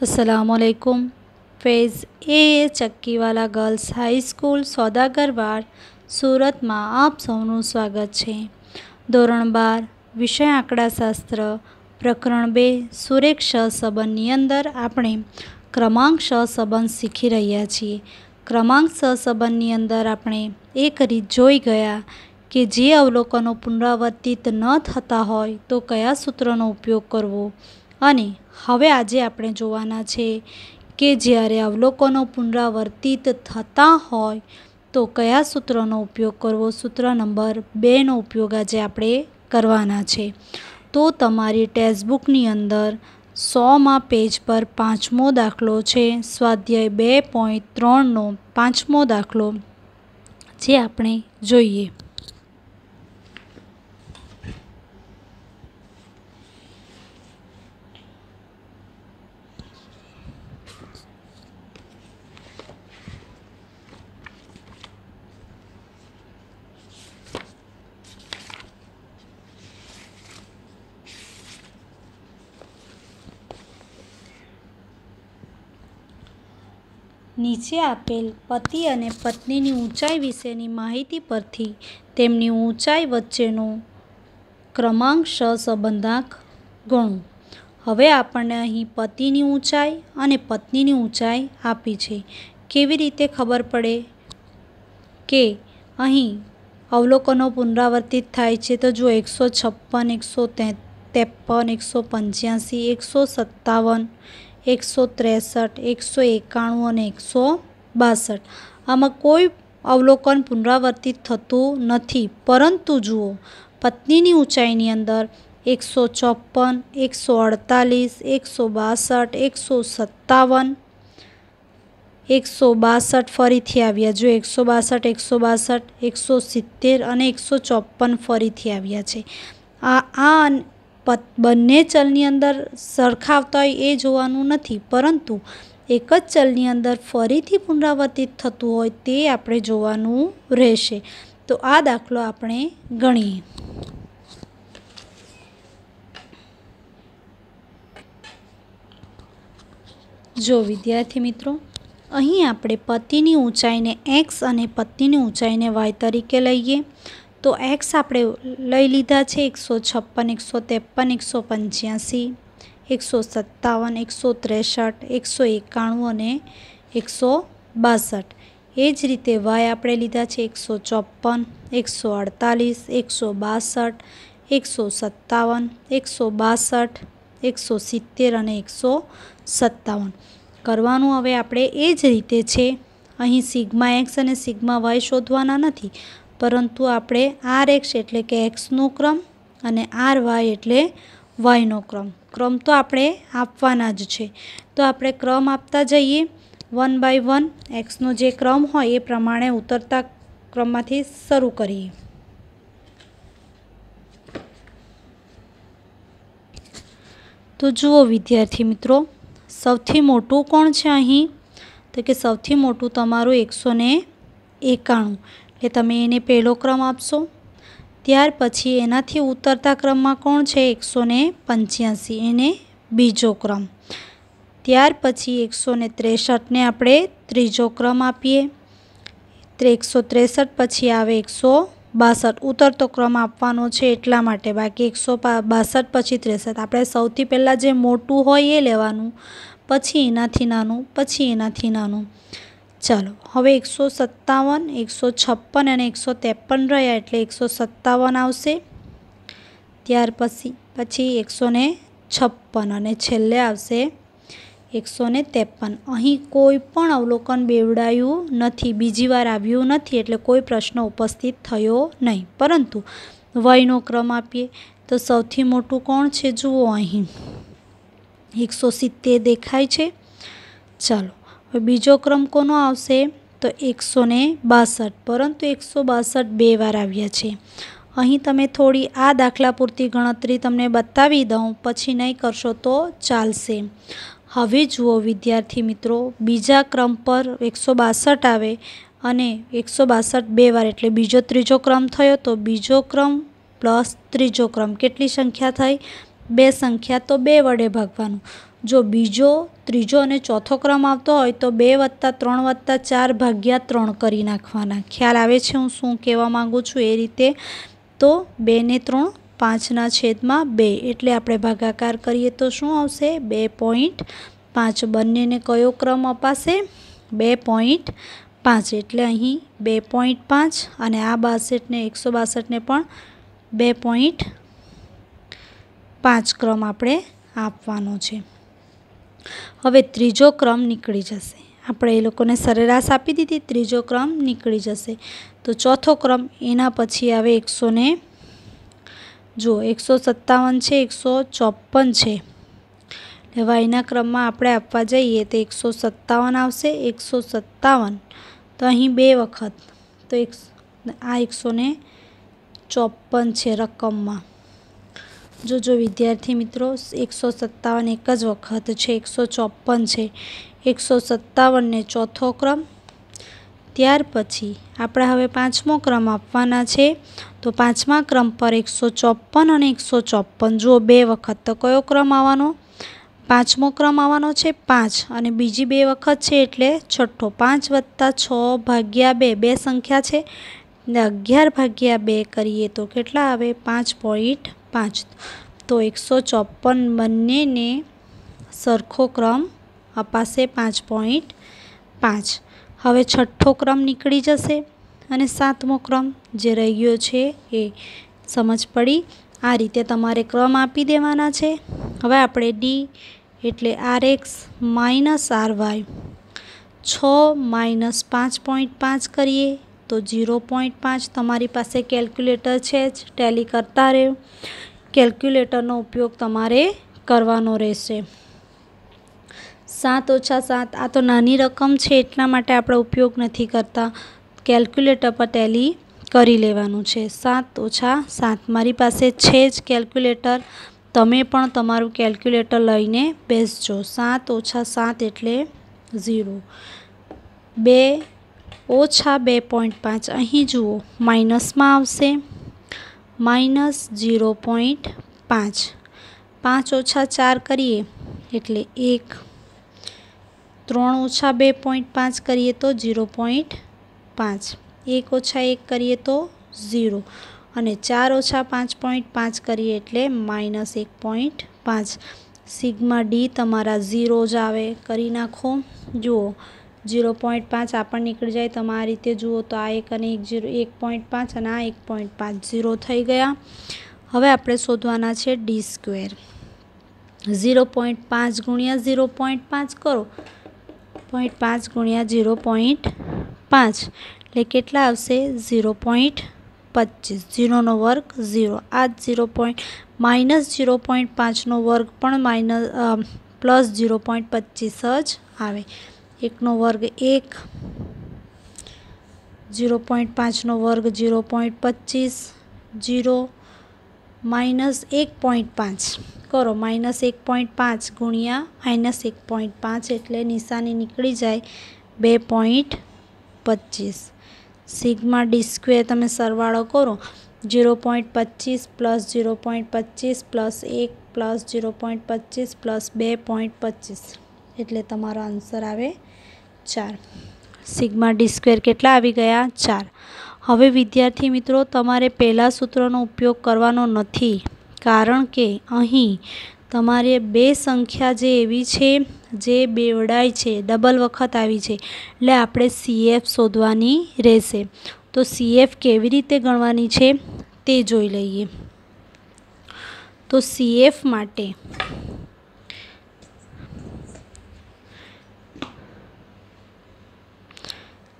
અસલામકુમ Faiz e Chakkiwala girls high school Sodagarwad સુરતમાં આપ સૌનું સ્વાગત છે ધોરણ બાર વિષય આંકડાશાસ્ત્ર પ્રકરણ બે સુરેખ શ સંબંધની અંદર આપણે ક્રમાંક શ સંબંધ શીખી રહ્યા છીએ ક્રમાંક શ સંબંધની અંદર આપણે એક રીત જોઈ ગયા કે જે અવલોકનો પુનરાવર્તિત ન થતા હોય તો કયા સૂત્રનો ઉપયોગ કરવો અને હવે આજે આપણે જોવાના છે કે જ્યારે અવલોકનો પુનરાવર્તિત થતા હોય તો કયા સૂત્રનો ઉપયોગ કરવો? સૂત્ર નંબર બેનો ઉપયોગ આજે આપણે કરવાના છે. તો તમારી ટેક્સ્ટબુકની અંદર સોમાં પેજ પર પાંચમો દાખલો છે. સ્વાધ્યાય બે પોઈન્ટ ત્રણનો પાંચમો દાખલો જે આપણે જોઈએ. નીચે આપેલ પતિ અને પત્નીની ઊંચાઈ વિશેની માહિતી પરથી તેમની ઊંચાઈ વચ્ચેનો ક્રમાંક સંબંધાંક ગણો. હવે આપણને અહીં પતિની ઊંચાઈ અને પત્નીની ઊંચાઈ આપી છે. કેવી રીતે ખબર પડે કે અહીં અવલોકનો પુનરાવર્તિત થાય છે તો જો એકસો છપ્પન, એકસો ત્રેપન, એકસો પંચ્યાસી, એકસો સત્તાવન એકસો ત્રેસઠ, એકસો એકાણું અને એકસો બાસઠ. આમાં કોઈ અવલોકન પુનરાવર્તિત થતું નથી. પરંતુ જુઓ, પત્નીની ઊંચાઈની અંદર એકસો ચોપન એકસો અડતાલીસ, એકસો બાસઠ, એકસો સત્તાવન, એકસો બાસઠ ફરીથી આવ્યા. જો એકસો બાસઠ એકસો બાસઠ, એકસો સિત્તેર અને એકસો ચોપન ફરીથી આવ્યા છે. આ આ બંને ચલની અંદર સરખાવતા હોય એ જોવાનું નથી, પરંતુ એક જ ચલની અંદર ફરીથી પુનરાવર્તિત થતું હોય તે આપણે જોવાનું રહેશે. તો આ દાખલો આપણે ગણીએ. જો વિદ્યાર્થી મિત્રો, અહીં આપણે પતિની ઊંચાઈને એક્સ અને પત્નીની ઊંચાઈને વાય તરીકે લઈએ. તો એક્સ આપણે લઈ લીધા છે એકસો છપ્પન, એકસો ત્રેપન, એકસો પંચ્યાસી, એકસો સત્તાવન, એકસો ત્રેસઠ, એકસો એકાણું અને એકસો બાસઠ. એ જ રીતે વાય આપણે લીધા છે એકસો ચોપન, એકસો અડતાલીસ, એકસો બાસઠ, એકસો સત્તાવન, એકસો બાસઠ, એકસો સિત્તેર અને એકસો સત્તાવન. કરવાનું હવે આપણે એ જ રીતે છે. અહીં સિગ્મા એક્સ અને સિગ્મા વાય શોધવાના નથી. પરંતુ આપણે આર એક્સ એટલે કે એક્સનો ક્રમ અને આર વાય એટલે વાયનો ક્રમ. ક્રમ તો આપણે આપવાના જ છે. તો આપણે ક્રમ આપતા જઈએ. વન બાય વન એક્સનો જે ક્રમ હોય એ પ્રમાણે ઉતરતા ક્રમમાંથી શરૂ કરીએ. તો જુઓ વિદ્યાર્થી મિત્રો, સૌથી મોટું કોણ છે અહીં? તો કે સૌથી મોટું તમારું એકસો ને એકાણું. એટલે તમે એને પહેલો ક્રમ આપશો? ત્યાર પછી એનાથી ઉતરતા ક્રમમાં કોણ છે? એકસો ને પંચ્યાસી. એને બીજો ક્રમ. ત્યાર પછી એકસો ને ત્રેસઠને આપણે ત્રીજો ક્રમ આપીએ. એકસો ત્રેસઠ પછી આવે એકસો બાસઠ. ઉતરતો ક્રમ આપવાનો છે એટલા માટે. બાકી એકસો બાસઠ પછી ત્રેસઠ. આપણે સૌથી પહેલાં જે મોટું હોય એ લેવાનું. પછી એનાથી નાનું, પછી એનાથી નાનું. ચાલો, હવે એકસો સત્તાવન, એકસો છપ્પન અને એકસો ત્રેપન રહ્યા એટલે એકસો સત્તાવન આવશે. ત્યાર પછી પછી એકસો ને છપ્પન અને છેલ્લે આવશે એકસો ને ત્રેપન. અહીં કોઈ પણ અવલોકન બેવડાયું નથી, બીજી વાર આવ્યું નથી એટલે કોઈ પ્રશ્ન ઉપસ્થિત થયો નહીં. પરંતુ વયનો ક્રમ આપીએ તો સૌથી મોટું કોણ છે જુઓ અહીં. એકસો સિત્તેર દેખાય છે. ચાલો હવે બીજો ક્રમ કોનો આવશે? તો એકસો ને બાસઠ. પરંતુ એકસો બાસઠ બે વાર આવ્યા છે. અહીં તમે થોડી આ દાખલા પૂરતી ગણતરી તમને બતાવી દઉં, પછી નહીં કરશો તો ચાલશે. હવે જુઓ વિદ્યાર્થી મિત્રો, બીજા ક્રમ પર એકસો બાસઠ આવે અને એકસો બાસઠ બે વાર, એટલે બીજો ત્રીજો ક્રમ થયો તો બીજો ક્રમ પ્લસ ત્રીજો ક્રમ. કેટલી સંખ્યા થઈ? બે સંખ્યા તો બે વડે ભાગવાનું. જો બીજો ત્રીજો અને ચોથો ક્રમ આવતો હોય તો બે વત્તા ત્રણ વત્તા ચાર ભાગ્યા ત્રણ કરી નાખવાના. ખ્યાલ આવે છે હું શું કહેવા માગું છું એ રીતે? તો બે ને ત્રણ પાંચના છેદમાં બે એટલે આપણે ભાગાકાર કરીએ તો શું આવશે? બે પોઈન્ટ પાંચ. બંનેને કયો ક્રમ અપાશે? બે પોઈન્ટ પાંચ. એટલે અહીં બે પોઈન્ટ પાંચ અને આ બાસઠને એકસો બાસઠને પણ બે પોઈન્ટ પાંચ ક્રમ આપણે આપવાનો છે. હવે ત્રીજો ક્રમ નીકળી જશે. આપણે એ લોકોને સરેરાશ આપી દીધી, ત્રીજો ક્રમ નીકળી જશે. તો ચોથો ક્રમ, એના પછી આવે એકસો ને, જુઓ, એકસો સત્તાવન છે, એકસો ચોપન છે. વાયના ક્રમમાં આપણે આપવા જઈએ તો એકસો સત્તાવન આવશે, એકસો સત્તાવન. તો અહીં બે વખત, તો એક, આ એકસો ચોપન છે રકમમાં. જો જો વિદ્યાર્થી મિત્રો, એકસો સત્તાવન એક જ વખત છે, એકસો ચોપન છે, એકસો સત્તાવનને ચોથો ક્રમ. ત્યાર પછી આપણે હવે પાંચમો ક્રમ આપવાના છે. તો પાંચમા ક્રમ પર એકસો ચોપન અને એકસો ચોપન. જુઓ બે વખત તો કયો ક્રમ આવવાનો? પાંચમો ક્રમ આવવાનો છે પાંચ અને બીજી બે વખત છે એટલે છઠ્ઠો. પાંચ વત્તા છ ભાગ્યા બે બે સંખ્યા છે. ને અગિયાર ભાગ્યા બે કરીએ તો કેટલા આવે? પાંચ પોઈન્ટ પાંચ. તો એકસો ચોપન બંનેને સરખો ક્રમ અપાશે પાંચ પોઈન્ટ પાંચ. હવે છઠ્ઠો ક્રમ નીકળી જશે અને સાતમો ક્રમ જે રહી ગયો છે એ સમજ પડી. આ રીતે તમારે ક્રમ આપી દેવાના છે. હવે આપણે ડી એટલે R X minus R Y છ માઇનસ પાંચ પોઈન્ટ પાંચ કરીએ. તો ઝીરો પોઈન્ટ પાંચ તમારી પાસે કેલ્ક્યુલેટર છે જ, ટેલી કરતા રહે. કેલ્ક્યુલેટરનો ઉપયોગ તમારે કરવાનો રહેશે. સાત ઓછા સાત, આ તો નાની રકમ છે, એટલા માટે આપણે ઉપયોગ નથી કરતા. કેલ્ક્યુલેટર પર ટેલી કરી લેવાનું છે. સાત ઓછા સાત મારી પાસે છે જ કેલ્ક્યુલેટર. તમે પણ તમારું કેલ્ક્યુલેટર લઈને બેસજો. સાત ઓછા સાત એટલે ઝીરો. બે ઓછા બે પોઈન્ટ પાંચ. અહીં જુઓ, માઇનસમાં આવશે. માઇનસ ઝીરો પોઈન્ટ પાંચ. પાંચ ઓછા ચાર કરીએ એટલે એક. ત્રણ ઓછા બે પોઈન્ટ પાંચ કરીએ તો ઝીરો પોઈન્ટ પાંચ. એક ઓછા એક કરીએ તો ઝીરો. અને ચાર ઓછા પાંચ પોઈન્ટ પાંચ કરીએ એટલે માઇનસ એક પોઈન્ટ પાંચ. સિગ્મા ડી તમારા ઝીરો જ આવે. કરી નાખો. જુઓ ઝીરો પોઈન્ટ પાંચ આપણને નીકળી જાય તમારી રીતે જુઓ તો આ એક અને એક જીરો એક પોઈન્ટ પાંચ અને આ એક પોઈન્ટ પાંચ ઝીરો થઈ ગયા. હવે આપણે શોધવાના છે ડી સ્ક્વેર ઝીરો પોઈન્ટ પાંચ ગુણ્યા ઝીરો પોઈન્ટ પાંચ કરો. પોઈન્ટ પાંચ ગુણ્યા ઝીરો પોઈન્ટ પાંચ. એટલે કેટલા આવશે? ઝીરો પોઈન્ટ પચીસ. ઝીરોનો વર્ગ ઝીરો. આ જ zero point, minus zero point પાંચનો વર્ગ પણ માઇનસ પ્લસ ઝીરો પોઈન્ટ પચીસ જ આવે. એકનો વર્ગ એક, ઝીરો પોઈન્ટ પાંચનો વર્ગ ઝીરો પોઈન્ટ પચીસ, ઝીરો માઇનસ એક પોઈન્ટ પાંચ. કરો, માઇનસ એક પોઈન્ટ પાંચ ગુણ્યા માઇનસ એક પોઈન્ટ પાંચ એટલે નિશાની નીકળી જાય બે પોઈન્ટ પચીસ. સિગ્મા ડી સ્ક્વેર તમે સરવાળો કરો, ઝીરો પોઈન્ટ પચીસ પ્લસ ઝીરો પોઈન્ટ પચીસ પ્લસ એક પ્લસ ઝીરો પોઈન્ટ પચીસ પ્લસ બે પોઈન્ટ પચીસ. એટલે તમારો આન્સર આવે ચાર. સિગ્મા ડી સ્ક્વેર કેટલા આવી ગયા? ચાર. હવે વિદ્યાર્થી મિત્રો, તમારે પહેલાં સૂત્રનો ઉપયોગ કરવાનો નથી, કારણ કે અહીં તમારે બે સંખ્યા જે એવી છે, જે બેવડાય છે, ડબલ વખત આવી છે, એટલે આપણે સીએફ શોધવાની રહેશે. તો સીએફ કેવી રીતે ગણવાની છે, તે જોઈ લઈએ. તો સીએફ માટે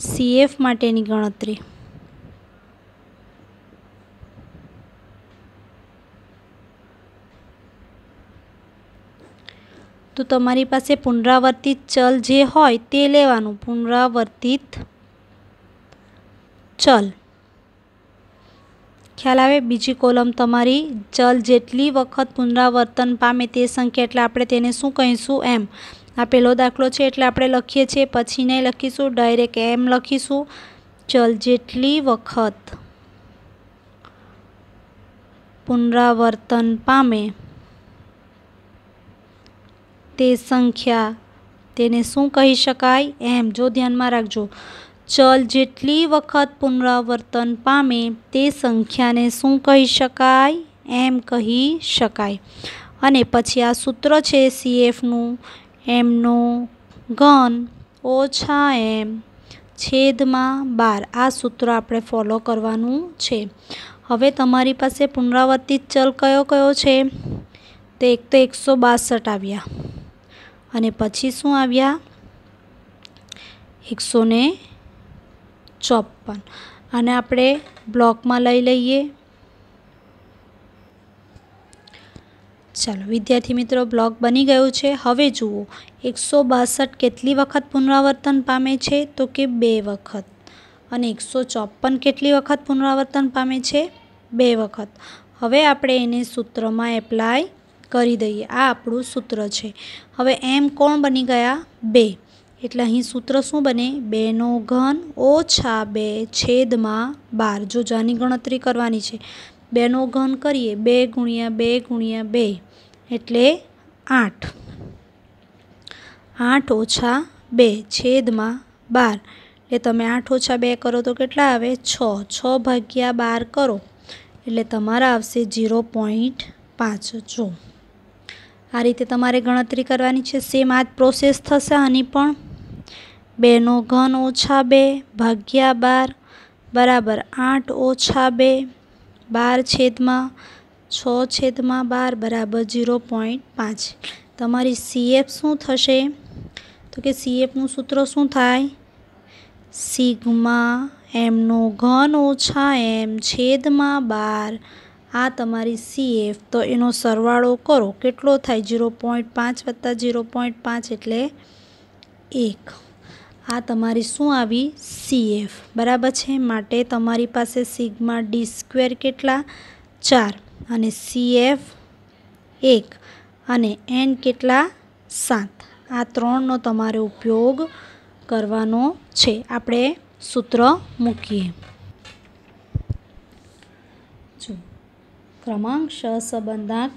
સીએફ માટેની ગણતરી. તો તમારી પાસે પુનરાવર્તિત ચલ જે હોય તે લેવાનું, પુનરાવર્તિત ચલ. ખ્યાલ આવે? બીજી કોલમ તમારી ચલ જેટલી વખત પુનરાવર્તન પામે તે સંખ્યા, એટલે આપણે તેને શું કહીશું? એમ. આ પહેલો દાખલો છે એટલે આપણે લખીએ છીએ, પછી નહીં લખીશું ડાયરેક્ટ એમ લખીશું. ચલ જેટલી વખત પુનરાવર્તન પામે, તે સંખ્યા તેને શું કહી શકાય એમ જો ધ્યાનમાં રાખજો. ચલ જેટલી વખત પુનરાવર્તન પામે, તે સંખ્યાને શું કહી શકાય એમ કહી શકાય. અને પછી આ સૂત્ર છે સીએફનું એમનો ઘન ઓછા એમ છેદમાં બાર. આ સૂત્ર આપણે ફોલો કરવાનું છે. હવે તમારી પાસે પુનરાવર્તિત ચલ કયો કયો છે? તે એક તો એકસો બાસઠ આવ્યા. અને પછી શું આવ્યા? એકસો ચોપન અને આપણે બ્લોકમાં લઈ લઈએ. ચાલો, વિદ્યાર્થી મિત્રો બ્લોક બની ગયું છે. હવે જુઓ, એકસો બાસઠ કેટલી વખત પુનરાવર્તન પામે છે? તો કે બે વખત. અને એકસો ચોપન કેટલી વખત પુનરાવર્તન પામે છે? બે વખત. હવે આપણે એને સૂત્રમાં એપ્લાય કરી દઈએ. આ આપણું સૂત્ર છે. હવે એમ કોણ બની ગયા? બે. એટલે અહીં સૂત્ર શું બને? બેનો ઘન ઓછા બે છેદમાં બાર. જો જાની ગણતરી કરવાની છે બેનો ઘન કરીએ. બે ગુણ્યા બે ગુણ્યા બે એટલે આઠ. આઠ ઓછા બે છેદમાં બાર. એટલે તમે આઠ ઓછા બે કરો તો કેટલા આવે? છ. છ ભાગ્યા બાર કરો એટલે તમારા આવશે ઝીરો પોઈન્ટ પાંચ. જો, આ રીતે તમારે ગણતરી કરવાની છે. સેમ આ જ પ્રોસેસ થશે આની પણ. બેનો ઘન ઓછા બે ભાગ્યા બાર બરાબર આઠ ઓછા બે બાર છેદમાં છ છેદમાં બાર બરાબર ઝીરો પોઈન્ટ પાંચ. તમારી સીએફ શું થશે? તો કે સીએફનું સૂત્ર શું થાય? સિગ્મા એમનો ઘન ઓછા એમ છેદમાં બાર. આ તમારી સીએફ તો એનો સરવાળો કરો. કેટલો થાય? ઝીરો પોઈન્ટ પાંચ વત્તા ઝીરો પોઈન્ટ પાંચ એટલે એક. આ તમારી શું આવી? સીએફ બરાબર છે? માટે તમારી પાસે સિગ્મા ડી સ્ક્વેર કેટલા? ચાર. અને સીએફ એક. અને એન કેટલા? સાત. આ ત્રણનો તમારે ઉપયોગ કરવાનો છે. આપણે સૂત્ર મૂકીએ. જો. ક્રમાંક સહસંબંધાંક.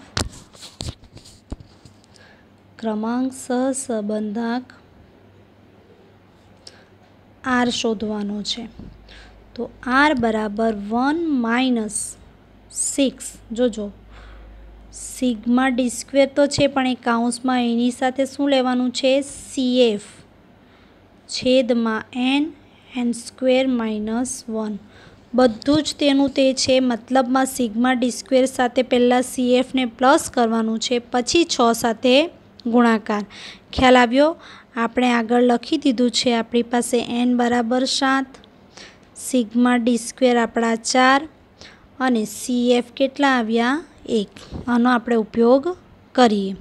ક્રમાંક સહસંબંધાંક આર શોધવાનો છે. તો આર બરાબર વન માઇનસ સિક્સ. જોજો, સિગ્મા ડી સ્ક્વેર તો છે, પણ એ કાઉન્સમાં એની સાથે શું લેવાનું છે? સીએફ છેદમાં N N square minus one. બધું જ તેનું તે છે, મતલબમાં સિગ્મા ડી સ્ક્વેર સાથે પહેલાં સીએફને પ્લસ કરવાનું છે, પછી છ સાથે ગુણાકાર. ખ્યાલ આવ્યો? આપણે આગળ લખી દીધું છે, આપણી પાસે એન બરાબર સાત, સિગ્મા ડી સ્ક્વેર આપણા ચાર અને સીએફ કેટલા આવ્યા એક. આનો આપણે ઉપયોગ કરીએ.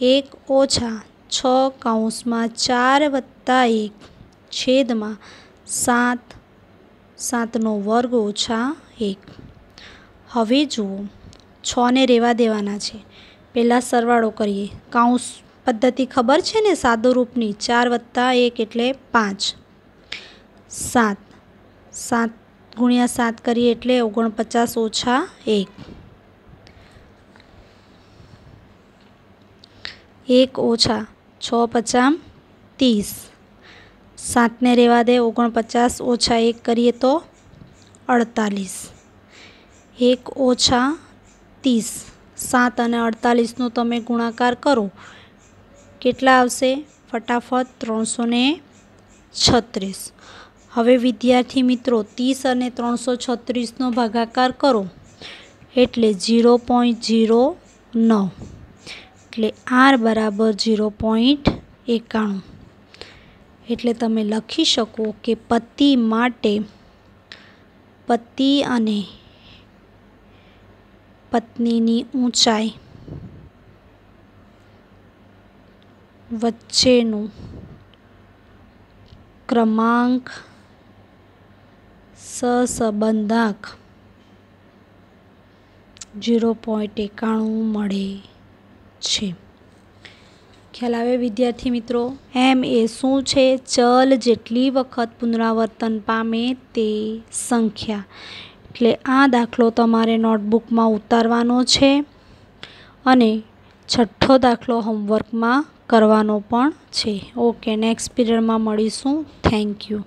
એક ઓછા છ કાઉન્સમાં ચાર વત્તા એક છેદમાં સાત, સાતનો વર્ગ ઓછા એક. હવે જુઓ છને રહેવા દેવાના છે. પહેલાં સરવાળો કરીએ. કાઉન્સ પદ્ધતિ ખબર છે ને? સાદો રૂપની ચાર વત્તા એક એટલે પાંચ. સાત. સાત ગુણ્યા સાત કરીએ એટલે ઓગણપચાસ ઓછા એક. એક ઓછા છ પચામ ત્રીસ. સાતને રહેવા દે, ઓગણપચાસ ઓછા એક કરીએ તો અડતાલીસ. એક ઓછા ત્રીસ. સાત અને અડતાલીસનો તમે ગુણાકાર કરો. કેટલા આવશે? ફટાફટ ત્રણસો છત્રીસ. હવે વિદ્યાર્થી મિત્રો, ત્રીસ અને ત્રણસો છત્રીસનો ભાગાકાર કરો. એટલે ઝીરો પોઈન્ટ ઝીરો નવ. એટલે આર બરાબર ઝીરો પોઈન્ટ એકાણું. એટલે તમે લખી શકો કે પતિ માટે, પતિ અને પત્નીની ઊંચાઈ વચ્ચેનું ક્રમાંક સહસંબંધાંક ઝીરો પોઈન્ટ એકાણું મળે છે. ખ્યાલ આવે વિદ્યાર્થી મિત્રો? એમ એ શું છે? ચલ જેટલી વખત પુનરાવર્તન પામે તે સંખ્યા. એટલે આ દાખલો તમારે નોટબુકમાં ઉતારવાનો છે. અને છઠ્ઠો દાખલો હોમવર્કમાં કરવાનો પણ છે. ઓકે નેક્સ્ટ પીરિયડમાં મળીશું. Thank you